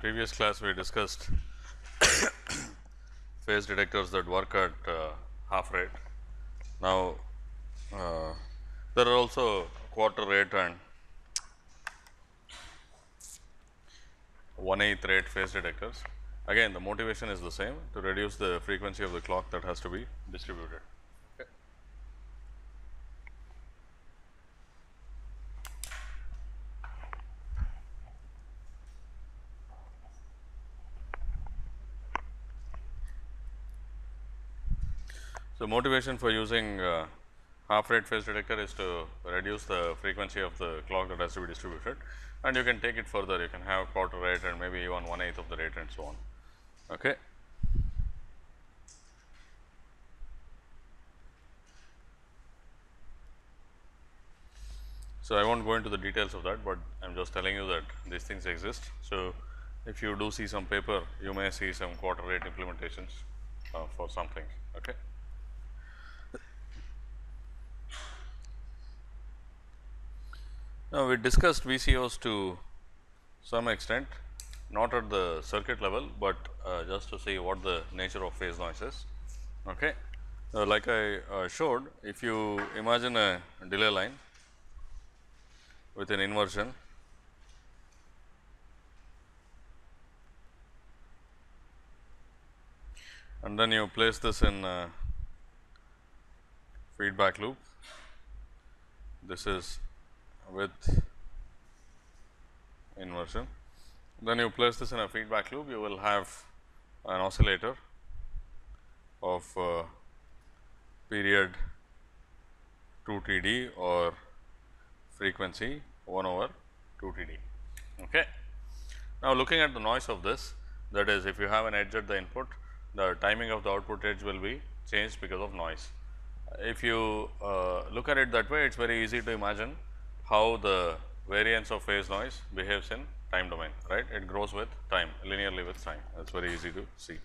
previous class we discussed phase detectors that work at uh, half rate. Now, uh, there are also quarter rate and one eighth rate phase detectors. Again the motivation is the same to reduce the frequency of the clock that has to be distributed. So, motivation for using uh, half rate phase detector is to reduce the frequency of the clock that has to be distributed and you can take it further you can have quarter rate and maybe even one eighth of the rate and so on. Okay. So, I will not go into the details of that, but I am just telling you that these things exist. So, if you do see some paper you may see some quarter rate implementations uh, for something. Okay. Now, we discussed VCOs to some extent not at the circuit level, but uh, just to see what the nature of phase noise is. Okay. Uh, like I uh, showed, if you imagine a delay line with an inversion and then you place this in feedback loop. This is with inversion. Then you place this in a feedback loop, you will have an oscillator of uh, period 2 T d or frequency 1 over 2 T d. Okay. Now, looking at the noise of this that is if you have an edge at the input the timing of the output edge will be changed because of noise. If you uh, look at it that way it is very easy to imagine how the variance of phase noise behaves in time domain right it grows with time linearly with time that is very easy to see.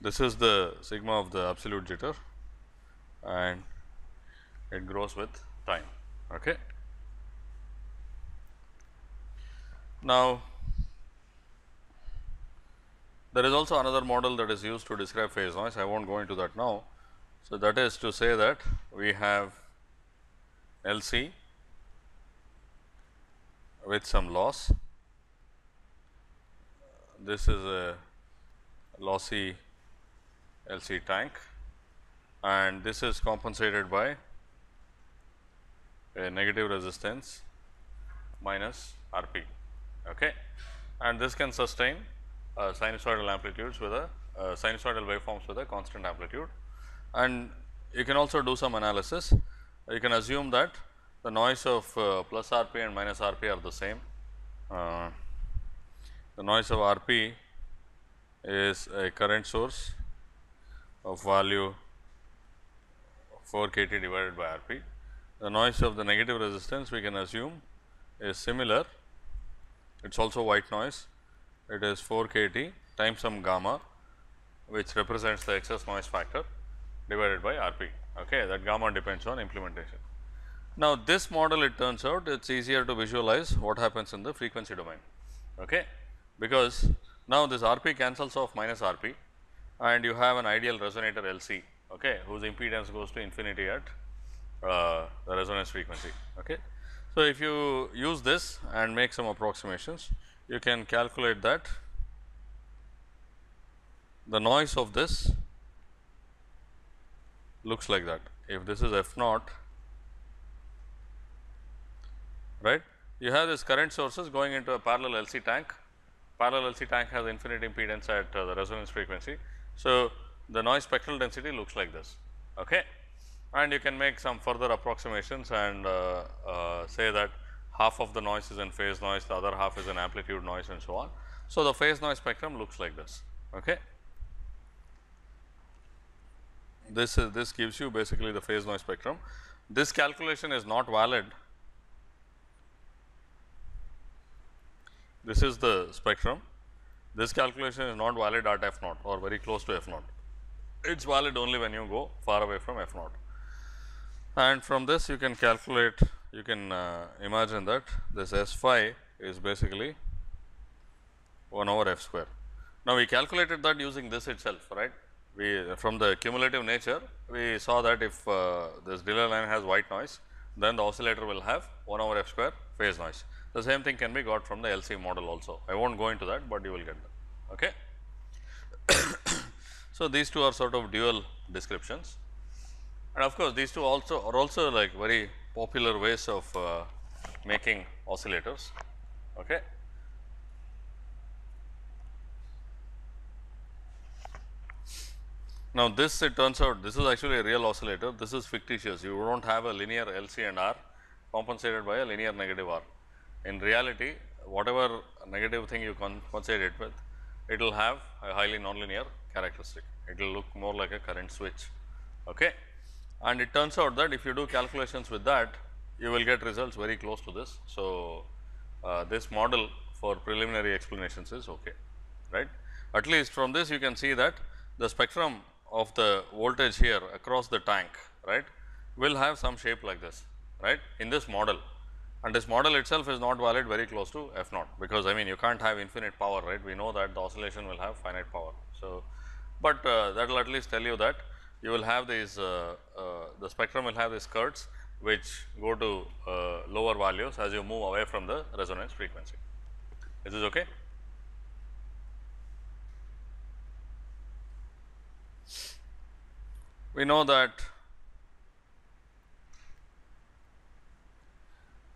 This is the sigma of the absolute jitter and it grows with time. Okay. Now, there is also another model that is used to describe phase noise I will not go into that now. So, that is to say that we have L C with some loss. This is a lossy L C tank and this is compensated by a negative resistance minus R p. Okay. And this can sustain uh, sinusoidal amplitudes with a uh, sinusoidal waveforms with a constant amplitude. And you can also do some analysis. You can assume that the noise of uh, plus R p and minus R p are the same. Uh, the noise of R p is a current source of value 4 k T divided by R p. The noise of the negative resistance we can assume is similar, it is also white noise, it is 4 k T times some gamma which represents the excess noise factor divided by R p. Okay, that gamma depends on implementation. Now, this model it turns out it is easier to visualize what happens in the frequency domain, okay, because now this R p cancels off minus R p and you have an ideal resonator L c okay, whose impedance goes to infinity at uh, the resonance frequency. Okay. So, if you use this and make some approximations, you can calculate that the noise of this looks like that. If this is f naught, right, you have this current sources going into a parallel LC tank. Parallel LC tank has infinite impedance at uh, the resonance frequency. So, the noise spectral density looks like this. Okay. And you can make some further approximations and uh, uh, say that half of the noise is in phase noise, the other half is in amplitude noise and so on. So, the phase noise spectrum looks like this. Okay. This is this gives you basically the phase noise spectrum. This calculation is not valid. This is the spectrum. This calculation is not valid at f naught or very close to f naught it is valid only when you go far away from f naught. And from this you can calculate you can uh, imagine that this S phi is basically 1 over f square. Now, we calculated that using this itself, right. We from the cumulative nature, we saw that if uh, this delay line has white noise, then the oscillator will have 1 over f square phase noise. The same thing can be got from the LC model also. I will not go into that, but you will get that. Okay. so, these two are sort of dual descriptions and of course, these two also are also like very popular ways of uh, making oscillators. Okay. Now, this it turns out this is actually a real oscillator, this is fictitious, you do not have a linear LC and R compensated by a linear negative R. In reality, whatever negative thing you compensate it with, it will have a highly nonlinear characteristic, it will look more like a current switch. Okay. And it turns out that if you do calculations with that, you will get results very close to this. So, uh, this model for preliminary explanations is okay, right. At least from this you can see that the spectrum of the voltage here across the tank, right, will have some shape like this, right, in this model. And this model itself is not valid very close to f naught, because I mean you can't have infinite power, right. We know that the oscillation will have finite power. So, but uh, that will at least tell you that you will have these uh, uh, the spectrum will have these skirts which go to uh, lower values as you move away from the resonance frequency. Is this okay? We know that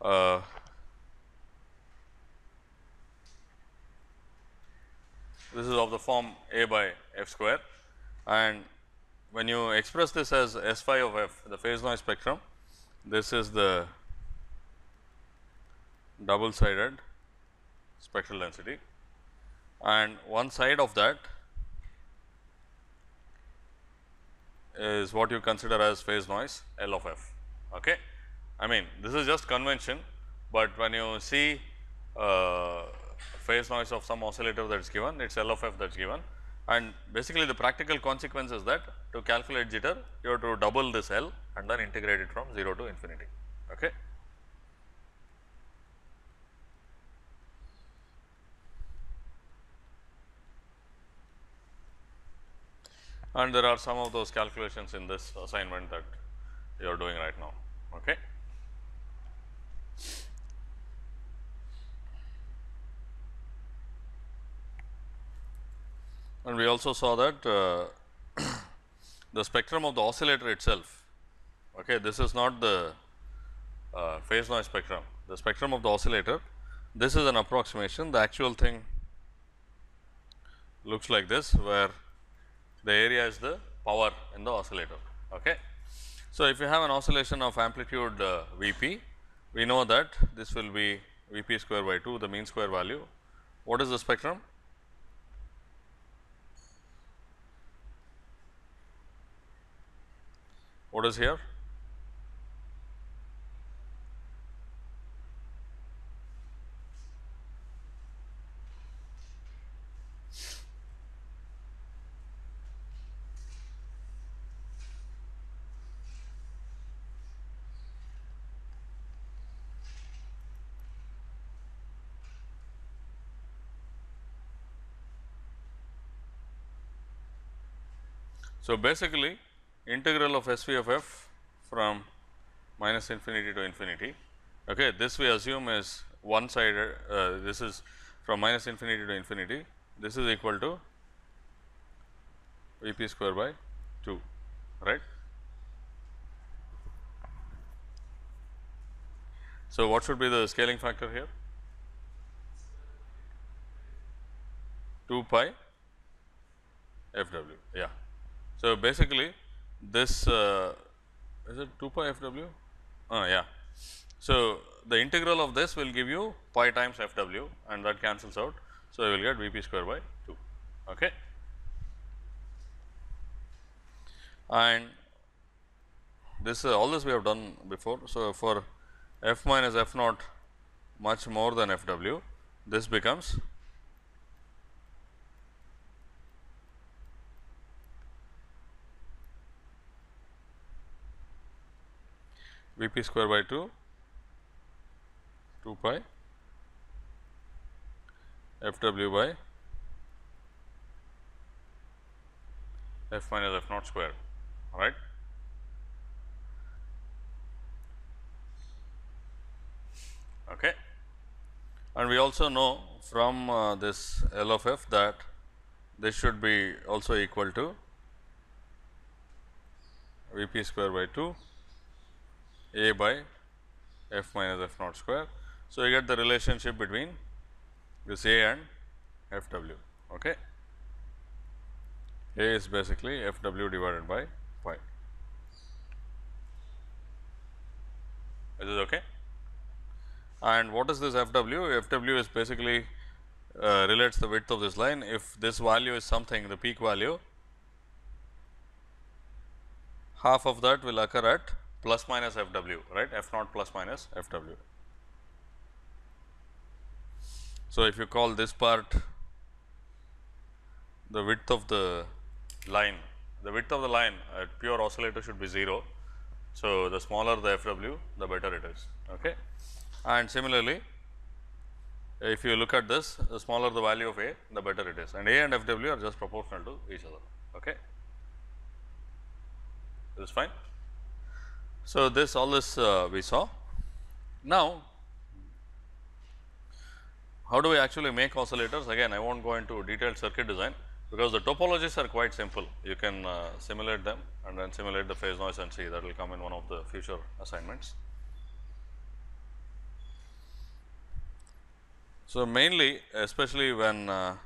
uh, this is of the form a by f square. And when you express this as S phi of f, the phase noise spectrum, this is the double sided spectral density. And one side of that is what you consider as phase noise L of f. Okay. I mean this is just convention, but when you see uh, phase noise of some oscillator that is given, it is L of f that is given and basically the practical consequence is that to calculate jitter you have to double this L and then integrate it from 0 to infinity. Okay. And there are some of those calculations in this assignment that you are doing right now. Okay. And we also saw that uh, the spectrum of the oscillator itself, okay, this is not the uh, phase noise spectrum, the spectrum of the oscillator, this is an approximation, the actual thing looks like this, where the area is the power in the oscillator. Okay. So, if you have an oscillation of amplitude uh, V p, we know that this will be V p square by 2, the mean square value. What is the spectrum? What is here? So, basically integral of S v of f from minus infinity to infinity. Okay, this we assume is one sided, uh, this is from minus infinity to infinity, this is equal to V p square by 2, right. So, what should be the scaling factor here? 2 pi f w, yeah. So, basically this uh, is it 2 pi f w? Uh, yeah. So, the integral of this will give you pi times f w and that cancels out. So, you will get V p square by 2. Okay. And this uh, all this we have done before. So, for f minus f naught much more than f w, this becomes V p square by 2 2 pi f w by f minus f naught square right. Okay. And we also know from uh, this L of f that this should be also equal to V p square by 2 a by f minus f naught square. So, you get the relationship between this a and f w. Okay. A is basically f w divided by pi. Is this okay? And what is this f w? f w is basically uh, relates the width of this line. If this value is something, the peak value, half of that will occur at plus minus f w, right, f naught plus minus f w. So, if you call this part the width of the line, the width of the line at pure oscillator should be 0. So, the smaller the f w, the better it is. Okay. And similarly, if you look at this, the smaller the value of A, the better it is and A and F w are just proportional to each other. Okay. This is fine. So, this all this uh, we saw. Now, how do we actually make oscillators? Again, I will not go into detailed circuit design, because the topologies are quite simple. You can uh, simulate them and then simulate the phase noise and see that will come in one of the future assignments. So, mainly especially when uh,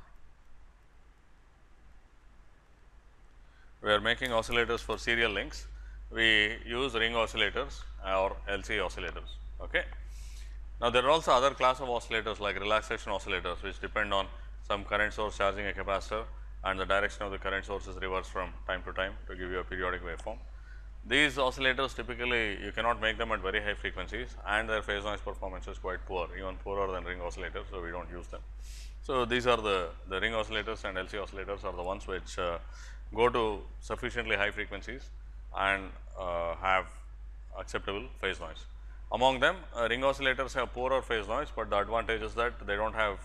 we are making oscillators for serial links, we use ring oscillators or LC oscillators. Okay. Now, there are also other class of oscillators like relaxation oscillators which depend on some current source charging a capacitor and the direction of the current source is reversed from time to time to give you a periodic waveform. These oscillators typically you cannot make them at very high frequencies and their phase noise performance is quite poor even poorer than ring oscillators. So, we do not use them. So, these are the, the ring oscillators and LC oscillators are the ones which uh, go to sufficiently high frequencies and uh, have acceptable phase noise. Among them uh, ring oscillators have poorer phase noise, but the advantage is that they do not have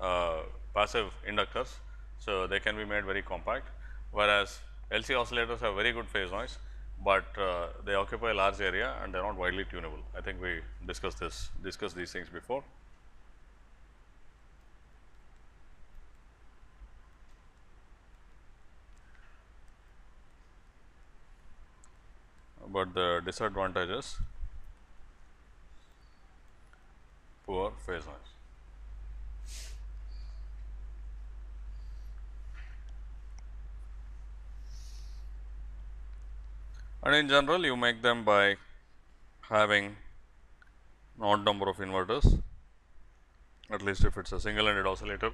uh, passive inductors. So, they can be made very compact whereas LC oscillators have very good phase noise, but uh, they occupy a large area and they are not widely tunable. I think we discussed this discussed these things before. But the disadvantages poor phase noise. And in general you make them by having odd number of inverters at least if it is a single ended oscillator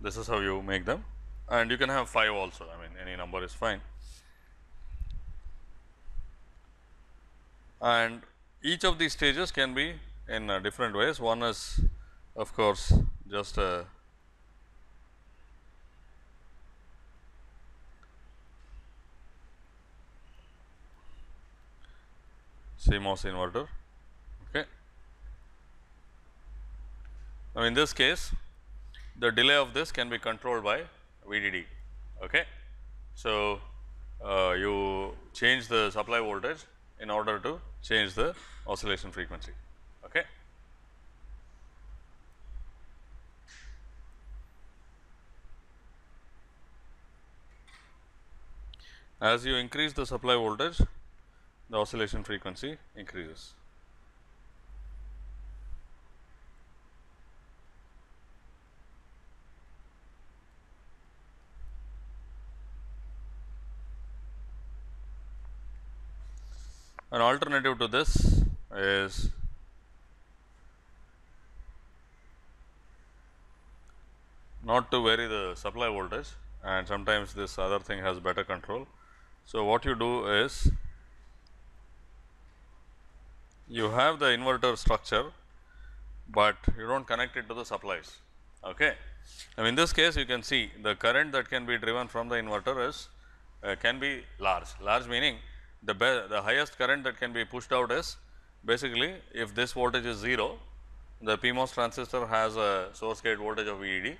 this is how you make them and you can have 5 also I mean any number is fine. And each of these stages can be in uh, different ways. One is of course, just a CMOS inverter. Okay. Now, in this case the delay of this can be controlled by VDD. Okay. So, uh, you change the supply voltage in order to change the oscillation frequency. Okay. As you increase the supply voltage, the oscillation frequency increases. An alternative to this is not to vary the supply voltage and sometimes this other thing has better control. So, what you do is you have the inverter structure, but you do not connect it to the supplies. Okay. Now, in this case you can see the current that can be driven from the inverter is uh, can be large, large meaning the, the highest current that can be pushed out is basically if this voltage is 0, the PMOS transistor has a source gate voltage of VDD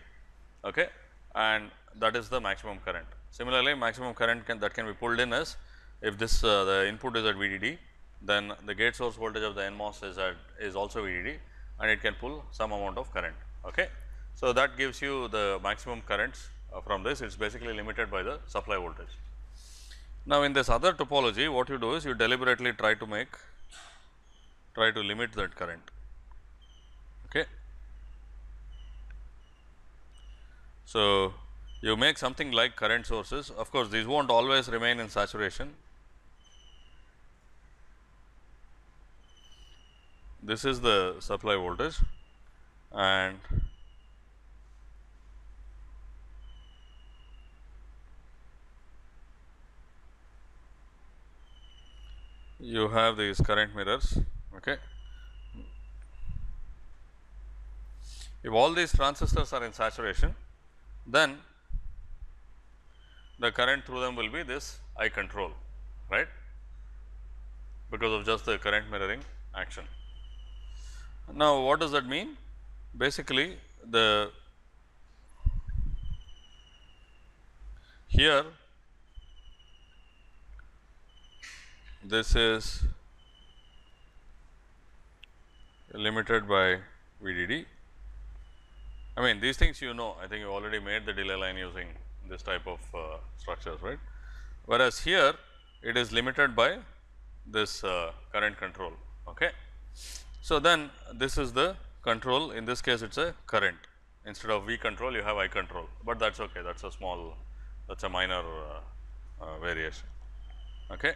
okay, and that is the maximum current. Similarly, maximum current can that can be pulled in is if this uh, the input is at VDD, then the gate source voltage of the NMOS is at is also VDD and it can pull some amount of current. Okay. So, that gives you the maximum currents uh, from this it is basically limited by the supply voltage. Now, in this other topology what you do is you deliberately try to make try to limit that current. Okay. So, you make something like current sources of course, these will not always remain in saturation. This is the supply voltage and you have these current mirrors. Okay. If all these transistors are in saturation, then the current through them will be this I control, right, because of just the current mirroring action. Now, what does that mean? Basically, the here this is limited by VDD. I mean these things you know, I think you already made the delay line using this type of uh, structures, right. Whereas, here it is limited by this uh, current control. Okay. So, then this is the control in this case it is a current instead of V control you have I control, but that is okay that is a small that is a minor uh, uh variation. Okay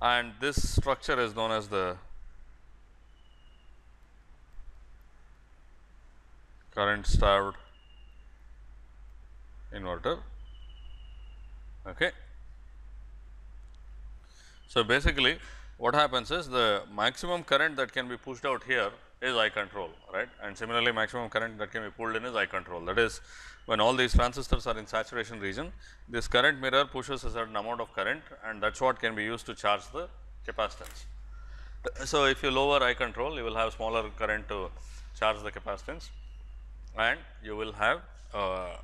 and this structure is known as the current starved inverter. Okay. So, basically what happens is the maximum current that can be pushed out here is I control right and similarly maximum current that can be pulled in is I control that is when all these transistors are in saturation region this current mirror pushes a certain amount of current and that is what can be used to charge the capacitance. So, if you lower I control you will have smaller current to charge the capacitance and you will have uh,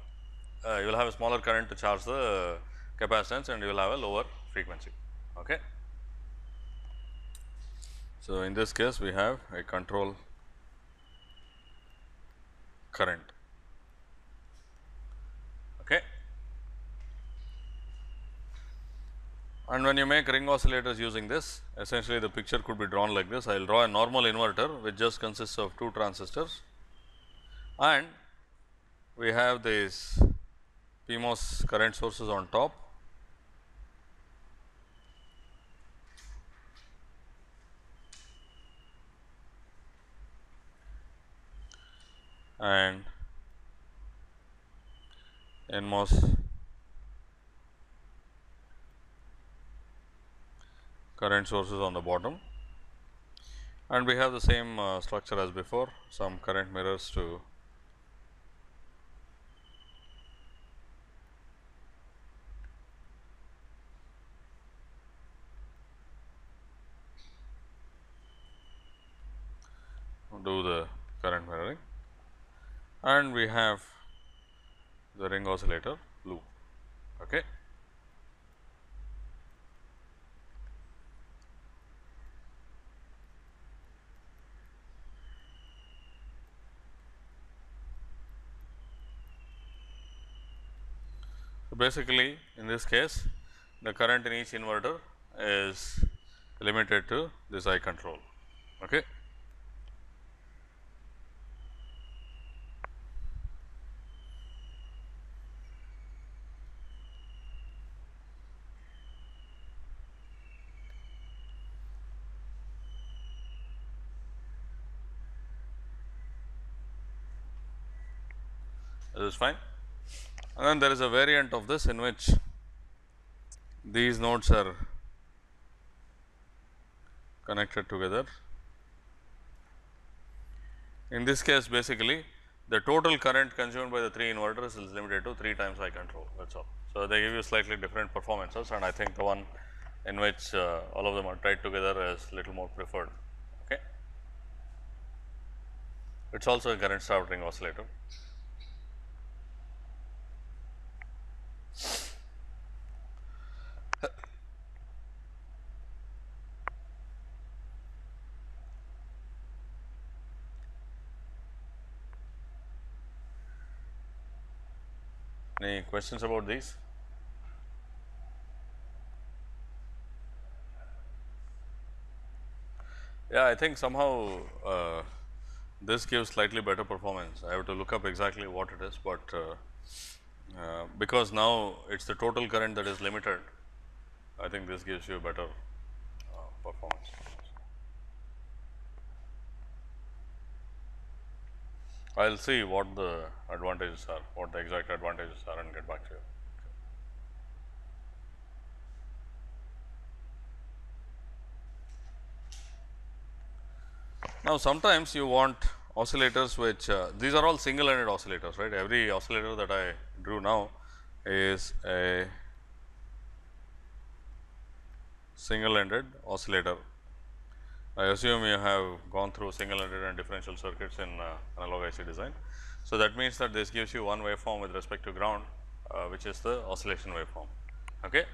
uh, you will have a smaller current to charge the capacitance and you will have a lower frequency. Okay. So, in this case we have a control current. Okay. And when you make ring oscillators using this, essentially the picture could be drawn like this. I will draw a normal inverter which just consists of two transistors and we have these PMOS current sources on top and NMOS current sources on the bottom. And we have the same uh, structure as before some current mirrors to do the current mirroring and we have the ring oscillator loop. Okay. So, basically in this case the current in each inverter is limited to this I control. Okay. This is fine. And then there is a variant of this in which these nodes are connected together. In this case basically the total current consumed by the 3 inverters is limited to 3 times I control that is all. So, they give you slightly different performances and I think the one in which uh, all of them are tied together is little more preferred. Okay. It is also a current ring oscillator. Any questions about these? Yeah, I think somehow uh, this gives slightly better performance. I have to look up exactly what it is, but uh, uh, because now it is the total current that is limited, I think this gives you better uh, performance. I will see what the advantages are, what the exact advantages are and get back to you. Now, sometimes you want oscillators which uh, these are all single ended oscillators right every oscillator that I drew now is a single ended oscillator. I assume you have gone through single ended and differential circuits in uh, analog IC design. So, that means that this gives you one waveform with respect to ground uh, which is the oscillation waveform. Okay.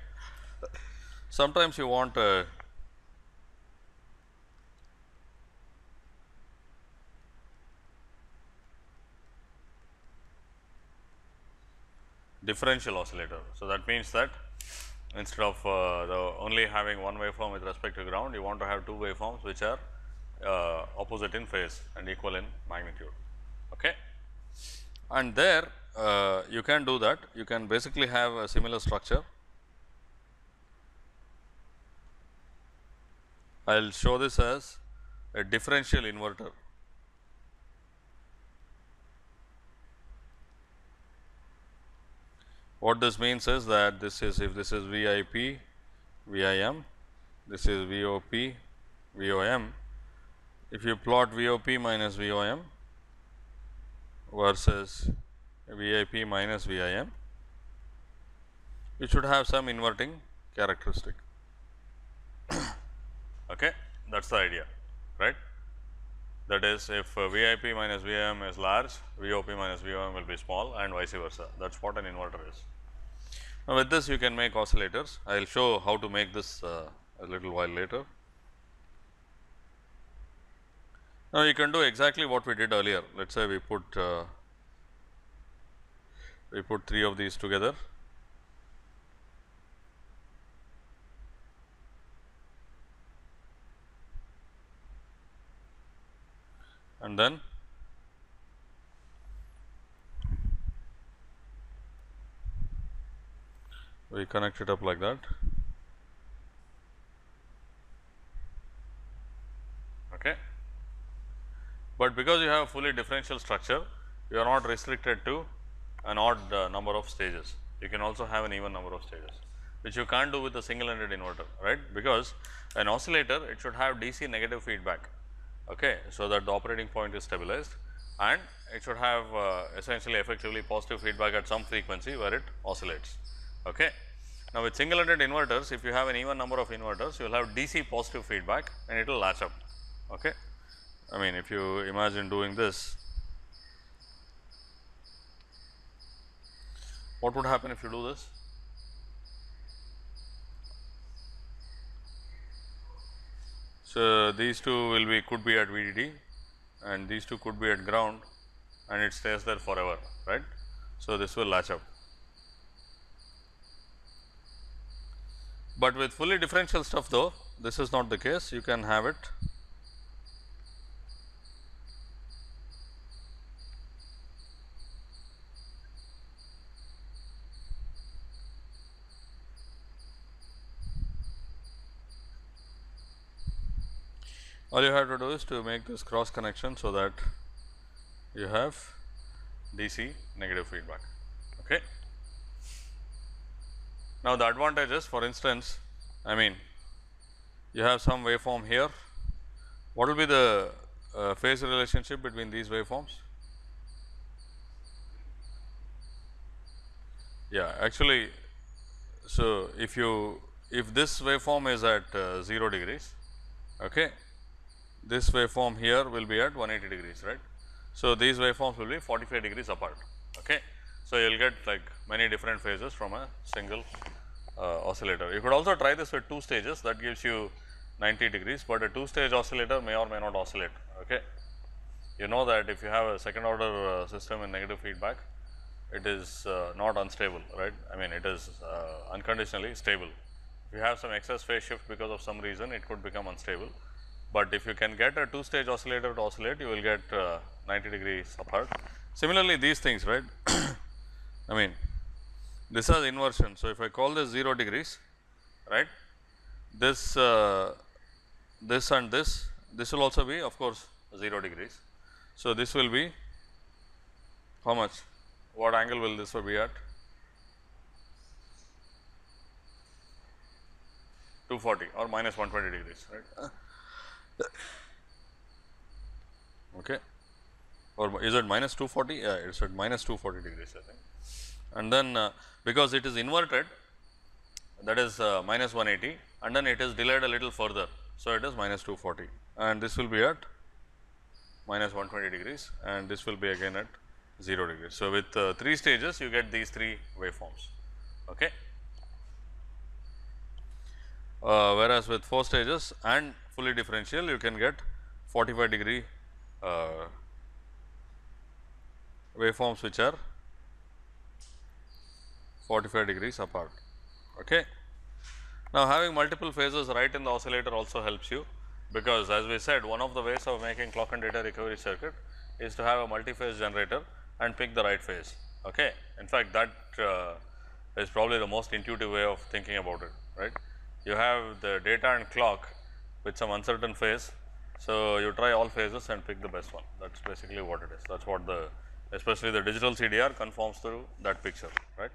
Sometimes you want a differential oscillator. So, that means that instead of uh, the only having one waveform with respect to ground, you want to have two waveforms which are uh, opposite in phase and equal in magnitude. Okay. And there uh, you can do that, you can basically have a similar structure. I will show this as a differential inverter. What this means is that this is if this is VIP, VIM, this is VOP, VOM. If you plot VOP minus VOM versus VIP minus VIM, it should have some inverting characteristic. okay? That is the idea, right. That is if uh, VIP minus VIM is large, VOP minus VOM will be small and vice versa. That is what an inverter is. Now, with this you can make oscillators. I will show how to make this uh, a little while later. Now, you can do exactly what we did earlier. Let us say we put uh, we put three of these together. and then we connect it up like that. Okay. But because you have a fully differential structure, you are not restricted to an odd uh, number of stages. You can also have an even number of stages, which you can't do with a single ended inverter, right? Because an oscillator, it should have DC negative feedback, okay, so that the operating point is stabilized and it should have uh, essentially effectively positive feedback at some frequency where it oscillates. Okay. Now, with single ended inverters, if you have an even number of inverters, you will have DC positive feedback and it will latch up. Okay. I mean, if you imagine doing this, what would happen if you do this? So, these two will be could be at VDD and these two could be at ground and it stays there forever, right. So, this will latch up. But with fully differential stuff though, this is not the case, you can have it all you have to do is to make this cross connection so that you have DC negative feedback. Okay. Now, the advantages for instance, I mean you have some waveform here, what will be the uh, phase relationship between these waveforms? Yeah, actually, so if you if this waveform is at uh, 0 degrees, okay, this waveform here will be at 180 degrees, right. So, these waveforms will be 45 degrees apart. Okay. So, you will get like many different phases from a single uh, oscillator. You could also try this with two stages that gives you 90 degrees, but a two stage oscillator may or may not oscillate. Okay. You know that if you have a second order uh, system in negative feedback, it is uh, not unstable, right. I mean, it is uh, unconditionally stable. If you have some excess phase shift because of some reason, it could become unstable. But if you can get a two stage oscillator to oscillate, you will get uh, 90 degrees apart. Similarly, these things, right. I mean, this has inversion. So, if I call this 0 degrees, right, this, uh, this and this, this will also be of course 0 degrees. So, this will be how much? What angle will this be at? 240 or minus 120 degrees, right. Okay. Or is it minus 240? Yeah, it is at minus 240 degrees, I think. And then uh, because it is inverted, that is uh, minus 180 and then it is delayed a little further. So, it is minus 240 and this will be at minus 120 degrees and this will be again at 0 degrees. So, with uh, 3 stages you get these 3 waveforms. Okay. Uh, whereas, with 4 stages and fully differential you can get 45 degree uh, waveforms which are 45 degrees apart. Okay. Now, having multiple phases right in the oscillator also helps you because as we said one of the ways of making clock and data recovery circuit is to have a multi-phase generator and pick the right phase. Okay. In fact, that uh, is probably the most intuitive way of thinking about it, right. You have the data and clock with some uncertain phase. So, you try all phases and pick the best one that is basically what it is that is what the especially the digital CDR conforms to that picture right.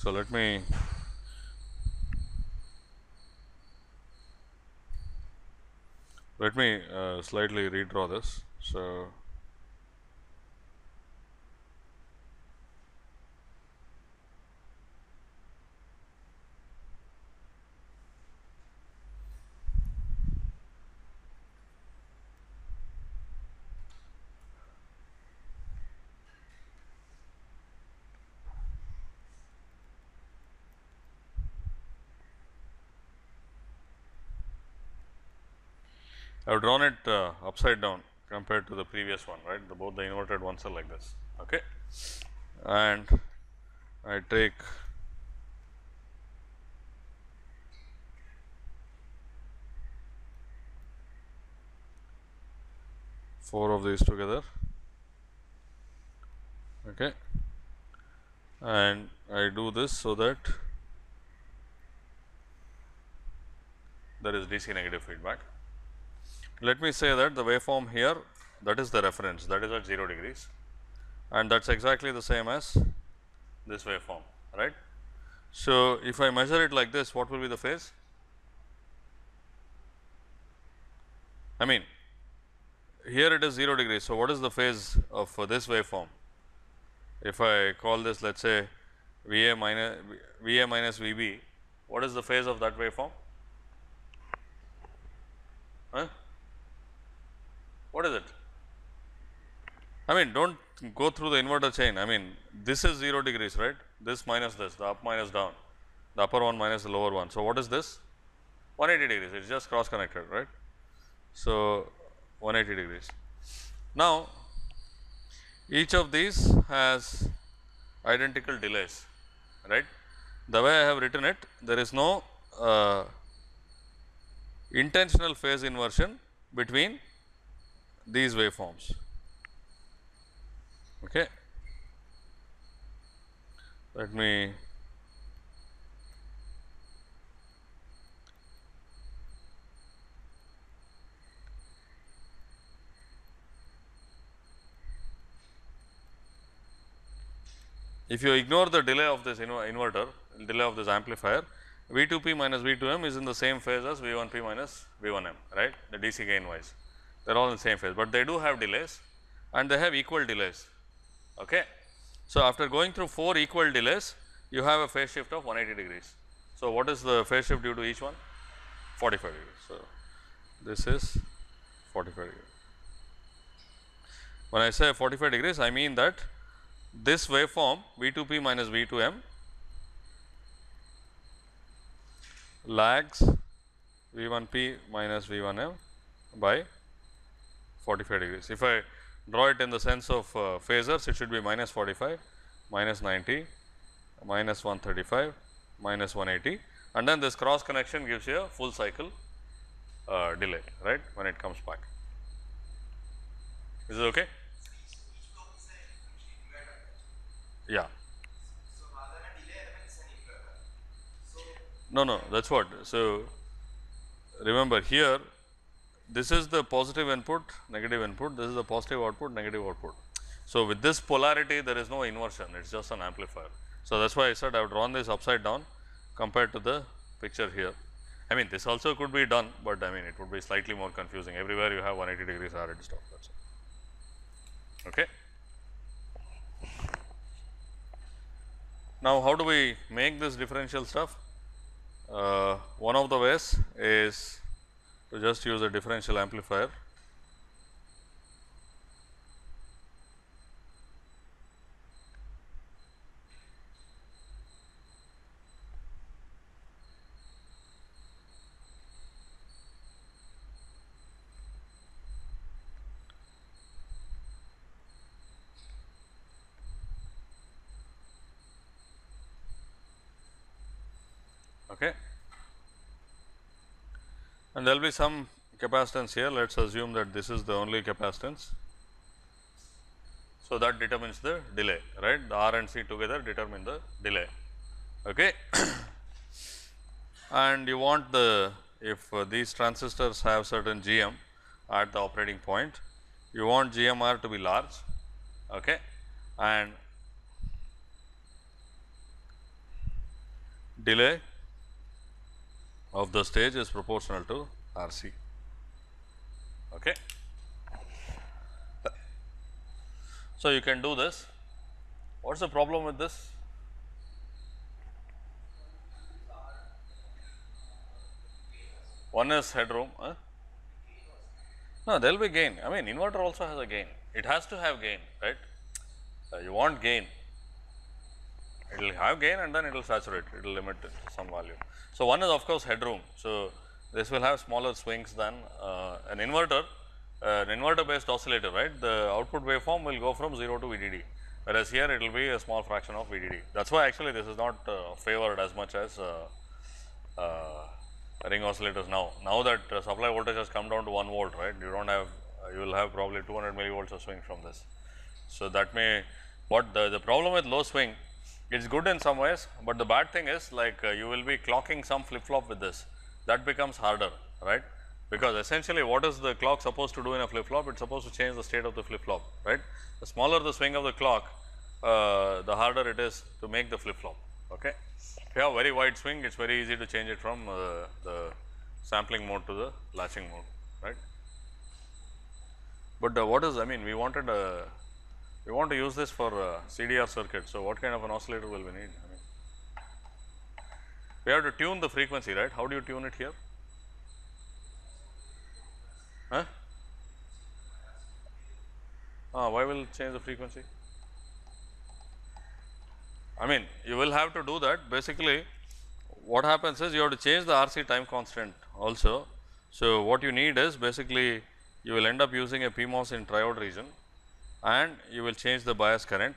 So, let me let me uh, slightly redraw this. So, I have drawn it uh, upside down compared to the previous one, right. The both the inverted ones are like this, okay. And I take four of these together, okay. And I do this so that there is DC negative feedback. Let me say that the waveform here that is the reference that is at 0 degrees and that is exactly the same as this waveform right. So, if I measure it like this what will be the phase? I mean here it is 0 degrees. So, what is the phase of uh, this waveform? If I call this let us say V A minus V A minus V B, what is the phase of that waveform? Huh? What is it? I mean do not go through the inverter chain. I mean this is 0 degrees right, this minus this, the up minus down, the upper one minus the lower one. So, what is this? 180 degrees, it is just cross connected right. So, 180 degrees. Now, each of these has identical delays right. The way I have written it, there is no uh, intentional phase inversion between these waveforms. Okay. Let me if you ignore the delay of this inverter, delay of this amplifier, V2p minus V2m is in the same phase as V1p minus V1m, right, the DC gain wise they are all in the same phase, but they do have delays and they have equal delays. Okay. So, after going through 4 equal delays, you have a phase shift of 180 degrees. So, what is the phase shift due to each one? 45 degrees. So, this is 45 degrees. When I say 45 degrees, I mean that this waveform V 2 P minus V 2 M lags V 1 P minus V 1 M by 45 degrees. If I draw it in the sense of uh, phasors, it should be minus 45, minus 90, minus 135, minus 180 and then this cross connection gives you a full cycle uh, delay, right, when it comes back. Is it okay? Yeah. No, no, that is what. So, remember here this is the positive input, negative input, this is the positive output, negative output. So, with this polarity there is no inversion, it is just an amplifier. So, that is why I said I have drawn this upside down compared to the picture here. I mean this also could be done, but I mean it would be slightly more confusing everywhere you have 180 degrees hard stop that is all. Okay. Now, how do we make this differential stuff? Uh, one of the ways is to just use a differential amplifier. Okay. And there will be some capacitance here, let us assume that this is the only capacitance. So, that determines the delay, right, the R and C together determine the delay. Okay. and you want the, if uh, these transistors have certain GM at the operating point, you want GMR to be large, okay, and delay of the stage is proportional to R c. Okay. So, you can do this. What is the problem with this? One is headroom. Huh? No, there will be gain. I mean, inverter also has a gain. It has to have gain, right? Uh, you want gain. It will have gain and then it will saturate, it will limit to some value. So, one is of course headroom. So, this will have smaller swings than uh, an inverter, uh, an inverter based oscillator, right. The output waveform will go from 0 to VDD, whereas here it will be a small fraction of VDD. That is why actually this is not uh, favored as much as uh, uh, ring oscillators now. Now that supply voltage has come down to 1 volt, right, you do not have, you will have probably 200 millivolts of swing from this. So, that may, what the, the problem with low swing it is good in some ways, but the bad thing is like uh, you will be clocking some flip flop with this that becomes harder right because essentially what is the clock supposed to do in a flip flop it is supposed to change the state of the flip flop right. The smaller the swing of the clock uh, the harder it is to make the flip flop okay. If you have very wide swing it is very easy to change it from uh, the sampling mode to the latching mode right. But uh, what is I mean we wanted a we want to use this for uh, CDR circuit. So, what kind of an oscillator will we need? I mean, we have to tune the frequency, right? How do you tune it here? Huh? Ah, why will change the frequency? I mean, you will have to do that. Basically, what happens is you have to change the RC time constant also. So, what you need is basically you will end up using a PMOS in triode region and you will change the bias current.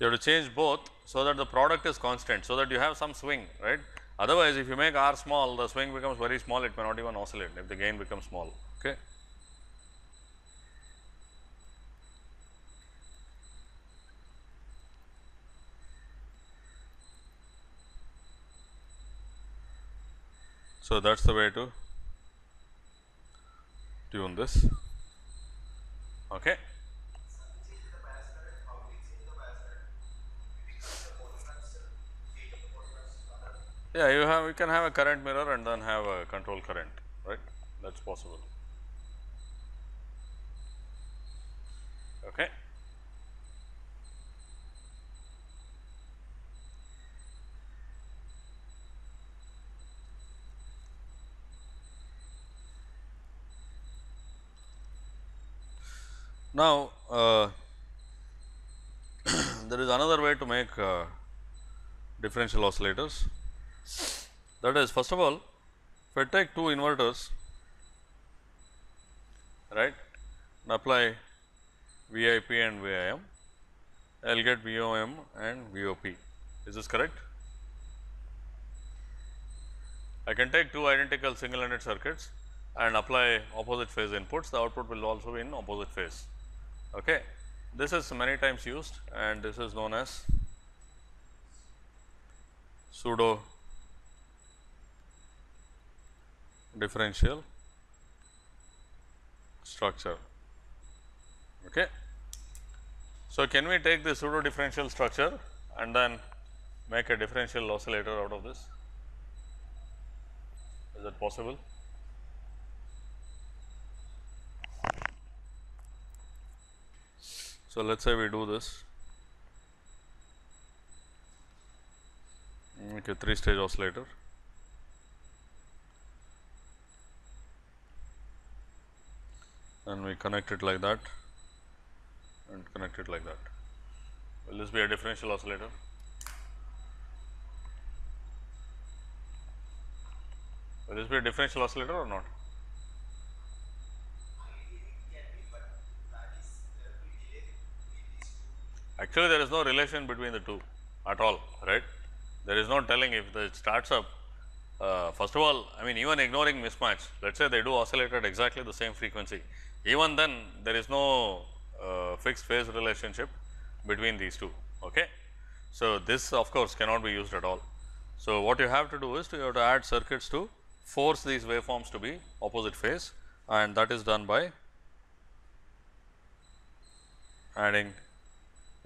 You have to change both so that the product is constant, so that you have some swing, right. Otherwise, if you make R small, the swing becomes very small, it may not even oscillate if the gain becomes small. Okay. So, that is the way to tune this. Okay. Yeah, you have you can have a current mirror and then have a control current, right? That is possible. Okay. Now, uh, there is another way to make uh, differential oscillators. That is, first of all, if I take two inverters, right, and apply VIP and VIM, I will get VOM and VOP. Is this correct? I can take two identical single ended circuits and apply opposite phase inputs, the output will also be in opposite phase. Okay. This is many times used and this is known as pseudo differential structure. Okay. So, can we take the pseudo differential structure and then make a differential oscillator out of this? Is that possible? So, let us say we do this a 3 stage oscillator and we connect it like that and connect it like that. Will this be a differential oscillator? Will this be a differential oscillator or not? Actually, there is no relation between the two at all, right? There is no telling if it starts up. Uh, first of all, I mean, even ignoring mismatch, let us say they do oscillate at exactly the same frequency. Even then, there is no uh, fixed phase relationship between these two. Okay? So, this of course, cannot be used at all. So, what you have to do is to you have to add circuits to force these waveforms to be opposite phase and that is done by adding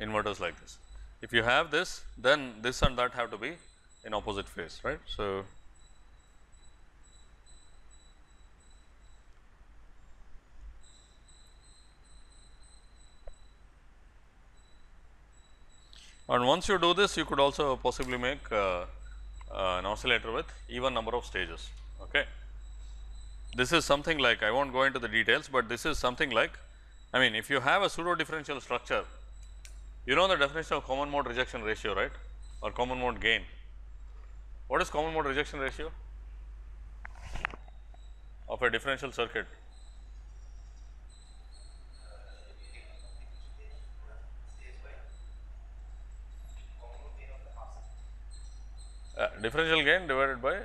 inverters like this. If you have this, then this and that have to be in opposite phase, right. So, and once you do this, you could also possibly make uh, uh, an oscillator with even number of stages. Okay. This is something like I will not go into the details, but this is something like I mean if you have a pseudo differential structure you know the definition of common mode rejection ratio, right, or common mode gain. What is common mode rejection ratio of a differential circuit? Uh, differential gain divided by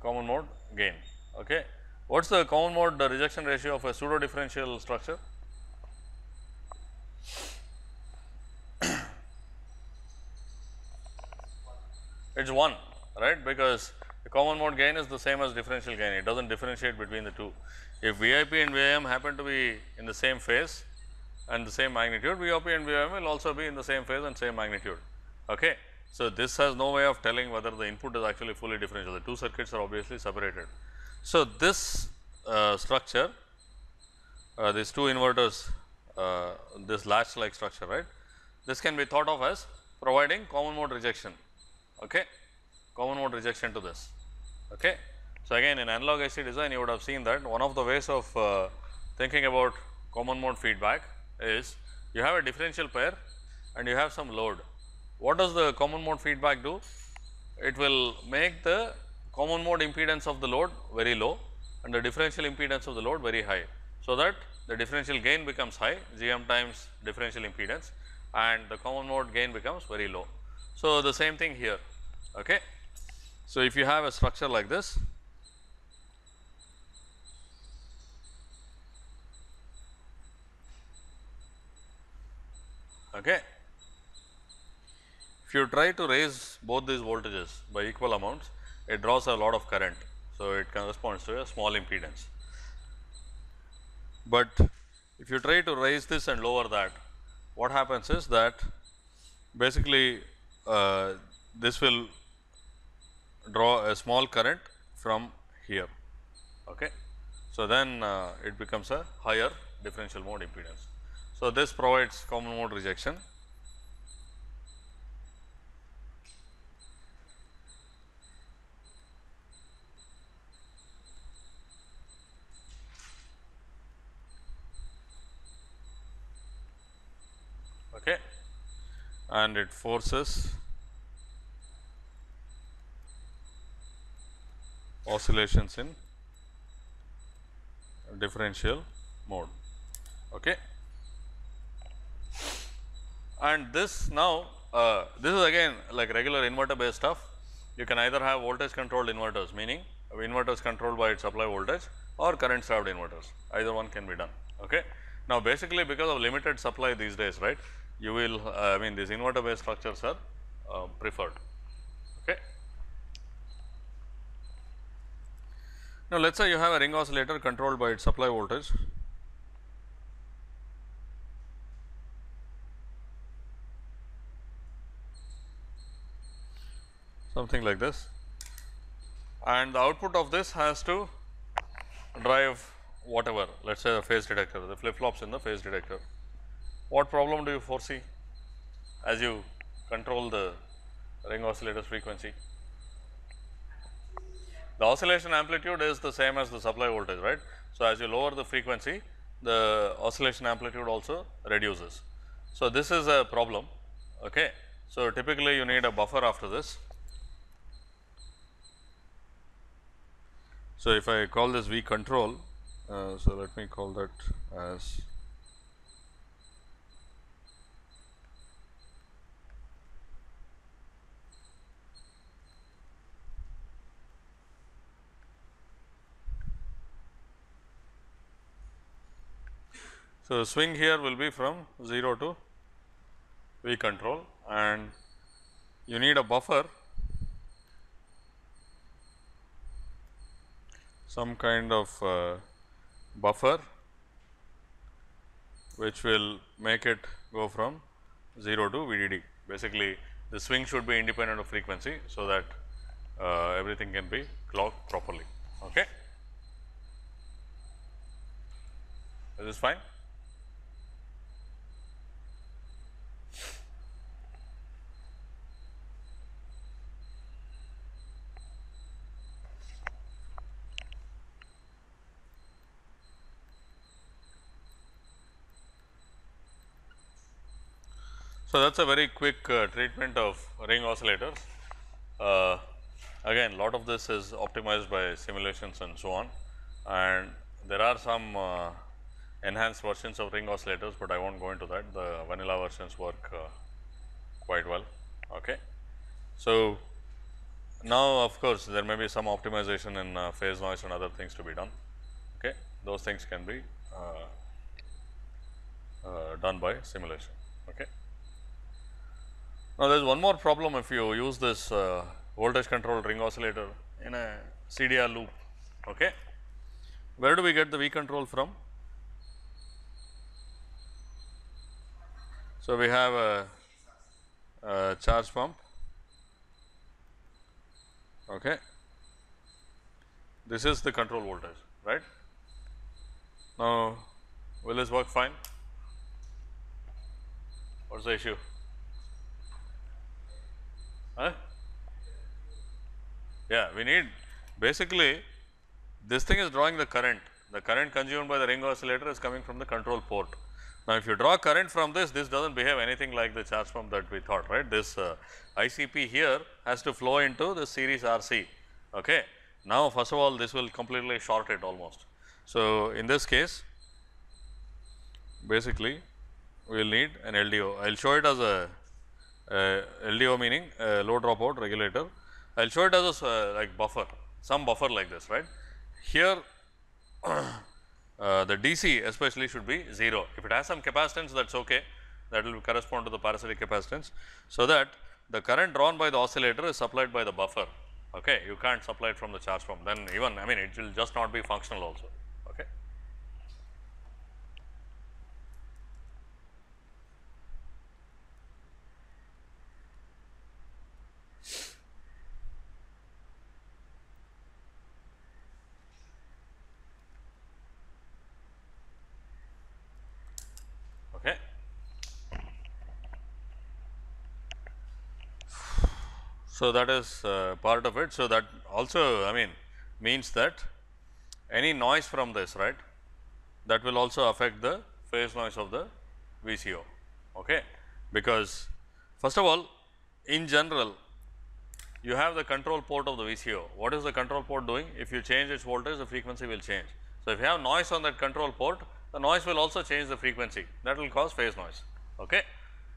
common mode gain. Okay. What is the common mode the rejection ratio of a pseudo differential structure? It is 1 right because the common mode gain is the same as differential gain it does not differentiate between the two. If VIP and VIM happen to be in the same phase and the same magnitude VOP and VIM will also be in the same phase and same magnitude. Okay. So, this has no way of telling whether the input is actually fully differential the two circuits are obviously separated. So, this uh, structure uh, these two inverters uh, this latch like structure right this can be thought of as providing common mode rejection okay, common mode rejection to this. Okay. So, again in analog IC design you would have seen that one of the ways of uh, thinking about common mode feedback is you have a differential pair and you have some load. What does the common mode feedback do? It will make the common mode impedance of the load very low and the differential impedance of the load very high. So, that the differential gain becomes high GM times differential impedance and the common mode gain becomes very low. So, the same thing here. Okay. So, if you have a structure like this, okay. if you try to raise both these voltages by equal amounts, it draws a lot of current. So, it corresponds to a small impedance. But if you try to raise this and lower that, what happens is that basically uh, this will draw a small current from here. Okay. So, then uh, it becomes a higher differential mode impedance. So, this provides common mode rejection. Okay. And it forces oscillations in differential mode. Okay. And this now, uh, this is again like regular inverter based stuff. You can either have voltage controlled inverters, meaning inverters controlled by its supply voltage or current starved inverters, either one can be done. Okay. Now, basically because of limited supply these days, right, you will, uh, I mean these inverter based structures are uh, preferred. Okay. Now, let us say you have a ring oscillator controlled by its supply voltage something like this and the output of this has to drive whatever let us say the phase detector the flip flops in the phase detector. What problem do you foresee as you control the ring oscillator's frequency? The oscillation amplitude is the same as the supply voltage right. So, as you lower the frequency the oscillation amplitude also reduces. So, this is a problem okay. So, typically you need a buffer after this So, if I call this V control, uh, so let me call that as So, swing here will be from 0 to V control and you need a buffer some kind of uh, buffer which will make it go from 0 to VDD. Basically, the swing should be independent of frequency, so that uh, everything can be clocked properly. Okay. Is this fine? So, that is a very quick uh, treatment of ring oscillators. Uh, again a lot of this is optimized by simulations and so on and there are some uh, enhanced versions of ring oscillators, but I will not go into that the vanilla versions work uh, quite well. Okay. So, now of course, there may be some optimization in uh, phase noise and other things to be done. Okay. Those things can be uh, done by simulation. Now, there is one more problem if you use this uh, voltage controlled ring oscillator in a CDR loop. Okay. Where do we get the V control from? So, we have a, a charge pump. Okay. This is the control voltage, right. Now, will this work fine? What is the issue? Huh? Yeah, we need basically this thing is drawing the current. The current consumed by the ring oscillator is coming from the control port. Now, if you draw current from this, this does not behave anything like the charge pump that we thought, right. This uh, ICP here has to flow into the series RC. Okay. Now, first of all, this will completely short it almost. So, in this case, basically we will need an LDO. I will show it as a uh, LDO meaning uh, low dropout regulator. I will show it as a uh, like buffer, some buffer like this, right. Here uh, the DC especially should be 0. If it has some capacitance that is okay, that will correspond to the parasitic capacitance. So, that the current drawn by the oscillator is supplied by the buffer, okay. you can't supply it from the charge pump, then even I mean it will just not be functional also. So, that is uh, part of it. So, that also I mean means that any noise from this right that will also affect the phase noise of the VCO okay because First of all, in general, you have the control port of the VCO. What is the control port doing? If you change its voltage, the frequency will change. So, if you have noise on that control port, the noise will also change the frequency that will cause phase noise. Okay.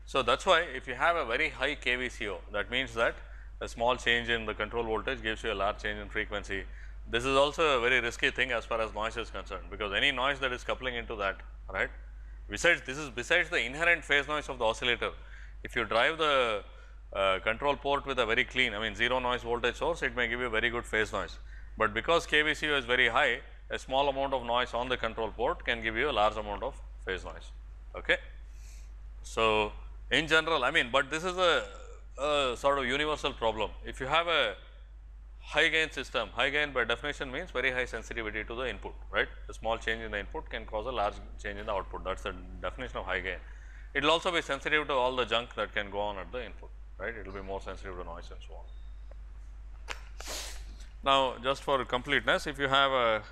So, that is why if you have a very high KVCO that means that a small change in the control voltage gives you a large change in frequency. This is also a very risky thing as far as noise is concerned because any noise that is coupling into that right. Besides this is besides the inherent phase noise of the oscillator. If you drive the uh, control port with a very clean I mean 0 noise voltage source it may give you very good phase noise. But because KVCO is very high a small amount of noise on the control port can give you a large amount of phase noise. Okay. So, in general I mean, but this is a, a sort of universal problem. If you have a high gain system, high gain by definition means very high sensitivity to the input, right. A small change in the input can cause a large change in the output that is the definition of high gain. It will also be sensitive to all the junk that can go on at the input, right. It will be more sensitive to noise and so on. Now, just for completeness, if you have a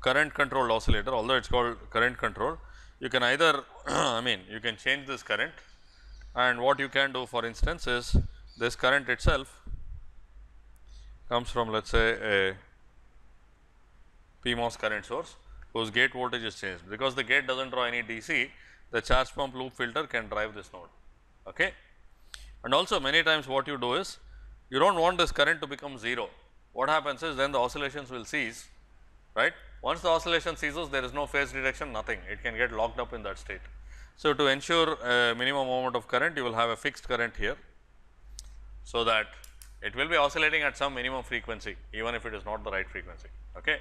current controlled oscillator, although it is called current control, you can either I mean you can change this current and what you can do for instance is this current itself comes from let us say a PMOS current source whose gate voltage is changed because the gate does not draw any DC the charge pump loop filter can drive this node. Okay. And also many times what you do is you do not want this current to become 0. What happens is then the oscillations will cease right. Once the oscillation ceases there is no phase detection nothing it can get locked up in that state. So, to ensure a minimum amount of current you will have a fixed current here. So, that it will be oscillating at some minimum frequency even if it is not the right frequency. Okay.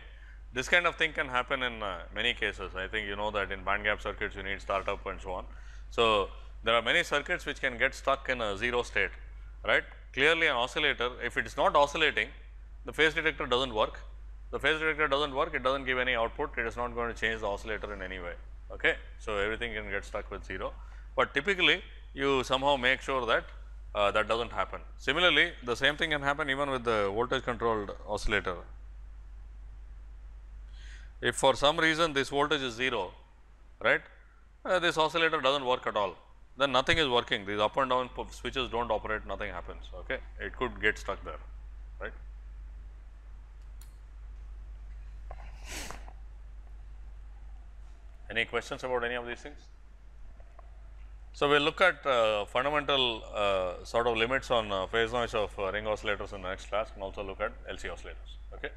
This kind of thing can happen in uh, many cases I think you know that in band gap circuits you need startup and so on. So, there are many circuits which can get stuck in a 0 state right. Clearly an oscillator if it is not oscillating the phase detector does not work the phase detector does not work, it does not give any output, it is not going to change the oscillator in any way. Okay. So, everything can get stuck with 0, but typically you somehow make sure that uh, that does not happen. Similarly, the same thing can happen even with the voltage controlled oscillator. If for some reason this voltage is 0, right, uh, this oscillator does not work at all, then nothing is working, these up and down switches do not operate, nothing happens, okay. it could get stuck there, right. Any questions about any of these things? So, we will look at uh, fundamental uh, sort of limits on uh, phase noise of uh, ring oscillators in the next class and also look at LC oscillators. Okay.